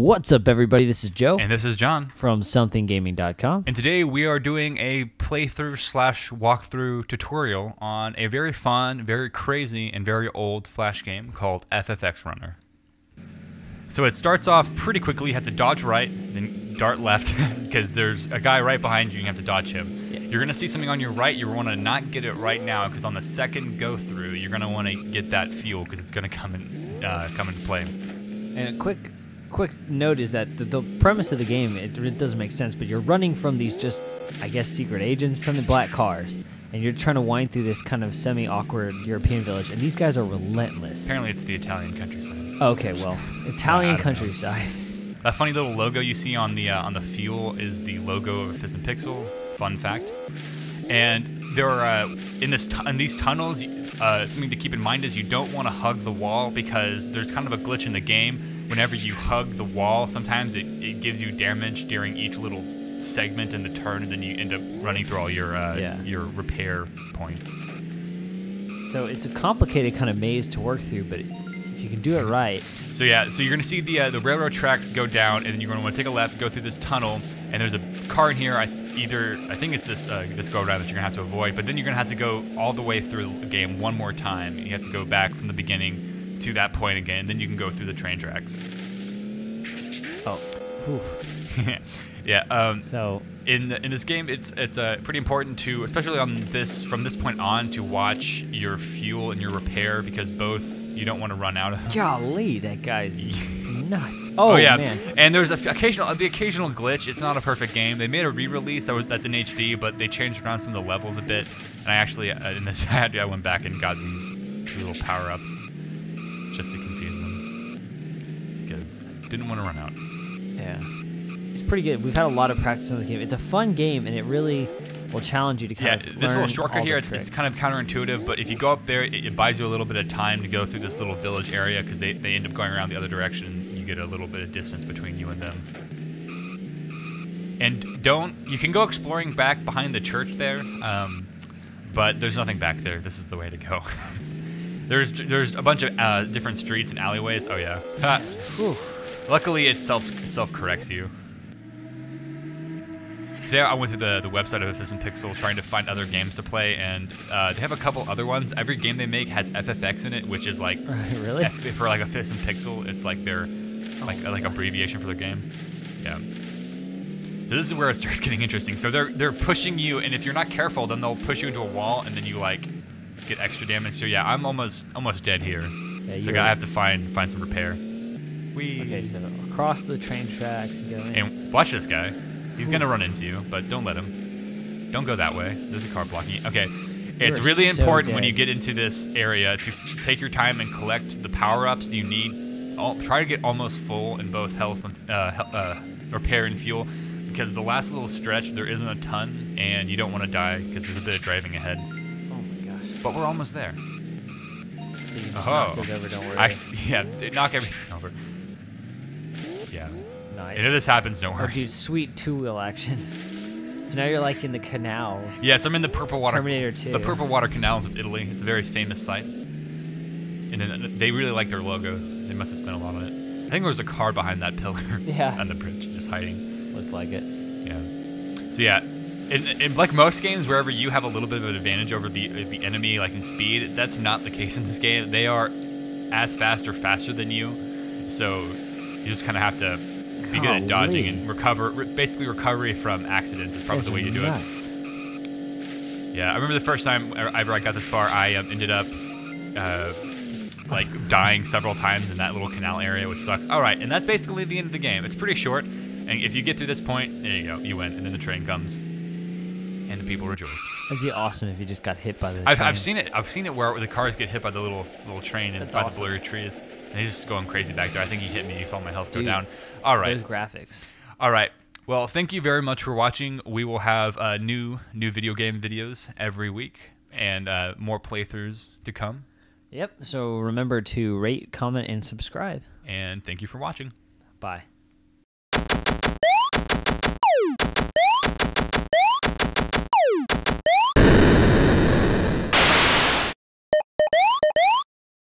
What's up, everybody? This is Joe And this is John. from SomethingGaming.com. And today we are doing a playthrough slash walkthrough tutorial on a very fun, very crazy, and very old Flash game called FFX Runner. So it starts off pretty quickly. You have to dodge right, then dart left, because there's a guy right behind you. You have to dodge him. You're gonna see something on your right. You want to not get it right now, because on the second go through, you're gonna want to get that fuel, because it's gonna come in, uh, come into play. And a quick, quick note is that the, the premise of the game it, it doesn't make sense, but you're running from these just, I guess, secret agents, some black cars, and you're trying to wind through this kind of semi-awkward European village, and these guys are relentless. Apparently, it's the Italian countryside. Okay, well, Italian I don't know. countryside. That funny little logo you see on the uh, on the fuel is the logo of Fizz and Pixel. Fun fact. And there are uh, in this in these tunnels. Uh, something to keep in mind is you don't want to hug the wall because there's kind of a glitch in the game. Whenever you hug the wall, sometimes it, it gives you damage during each little segment in the turn, and then you end up running through all your uh, Yeah. your repair points. So it's a complicated kind of maze to work through, but if you can do it right, So yeah, so you're gonna see the uh, the railroad tracks go down, and then you're gonna want to take a left, go through this tunnel, and there's a car in here. I either I think it's this uh, this go around that you're gonna have to avoid, but then you're gonna have to go all the way through the game one more time. You have to go back from the beginning to that point again, then you can go through the train tracks. oh, yeah. Um, so in the, in this game, it's it's uh, pretty important to, especially on this from this point on, to watch your fuel and your repair because both you don't want to run out of. golly, that guy's nuts. Oh, Oh, yeah, man. and there's a f- occasional the occasional glitch. It's not a perfect game. They made a re-release that was that's in HD, but they changed around some of the levels a bit. And I actually uh, in this ad I went back and got these two little power ups just to confuse them because I didn't want to run out. Yeah. It's pretty good. We've had a lot of practice on this game. It's a fun game, and it really will challenge you to Yeah, kind of Yeah, this little shortcut here, it's, it's kind of counterintuitive, but if you go up there, it, it buys you a little bit of time to go through this little village area because they, they end up going around the other direction. You get a little bit of distance between you and them. And don't, you can go exploring back behind the church there, um, but there's nothing back there. This is the way to go. there's there's a bunch of uh, different streets and alleyways. Oh, yeah. Luckily, it self self corrects you. Today, I went through the, the website of Fizz and Pixel trying to find other games to play, and uh, they have a couple other ones. Every game they make has FFX in it, which is like really? F- for like a Fizz and Pixel. It's like their like like abbreviation for their game. Yeah. So this is where it starts getting interesting. So they're they're pushing you, and if you're not careful, then they'll push you into a wall, and then you like get extra damage. So yeah, I'm almost almost dead here. Yeah, so I have to find find some repair. We Okay, so across the train tracks and go in. and watch this guy. He's gonna run into you, but don't let him. Don't go that way. There's a car blocking you. Okay. It's really so important when you get into this area to take your time and collect the power ups you need. All, try to get almost full in both health and uh, uh, repair and fuel, because the last little stretch there isn't a ton, and you don't want to die because there's a bit of driving ahead. oh my gosh. But we're almost there. So you just Oh. knock those over, don't worry. Actually, yeah, knock everything over. Yeah. nice. And if this happens, don't worry. Oh, dude, sweet two-wheel action. So now you're like in the canals. Yes, I'm in the Purple Water. Terminator 2. The Purple Water Canals of Italy. It's a very famous site. And then they really like their logo. They must have spent a lot on it. I think there was a car behind that pillar Yeah. on the bridge, just hiding. Looked like it. Yeah. So yeah, in, in like most games, wherever you have a little bit of an advantage over the the enemy, like in speed, that's not the case in this game. They are as fast or faster than you, so you just kind of have to be good at dodging and recover. Basically, recovery from accidents is probably the way you do it. Yeah, I remember the first time ever I got this far, I um, ended up uh, like dying several times in that little canal area, which sucks. All right, and that's basically the end of the game. It's pretty short, and if you get through this point, there you go, you win, and then the train comes, and the people rejoice. It'd be awesome if you just got hit by the I've, train. I've seen it. I've seen it where the cars get hit by the little little train and That's by awesome. the blurry trees, and he's just going crazy back there. I think he hit me. He saw my health go down. All right. Those graphics. All right. Well, thank you very much for watching. We will have uh, new new video game videos every week and uh, more playthroughs to come. Yep. So remember to rate, comment, and subscribe. And thank you for watching. Bye.